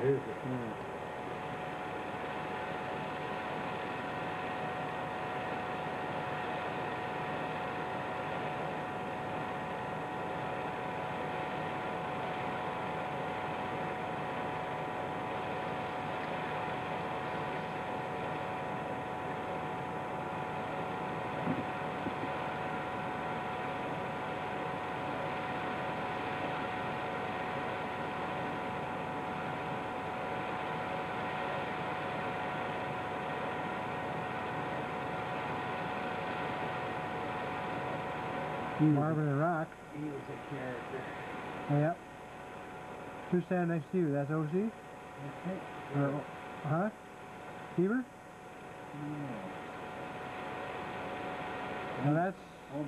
it is. Yeah. Marvin and Rock. He was a character. Yep. Who's standing next to you? That's OC? Okay. Or, huh? Heber? No. No, that's Homer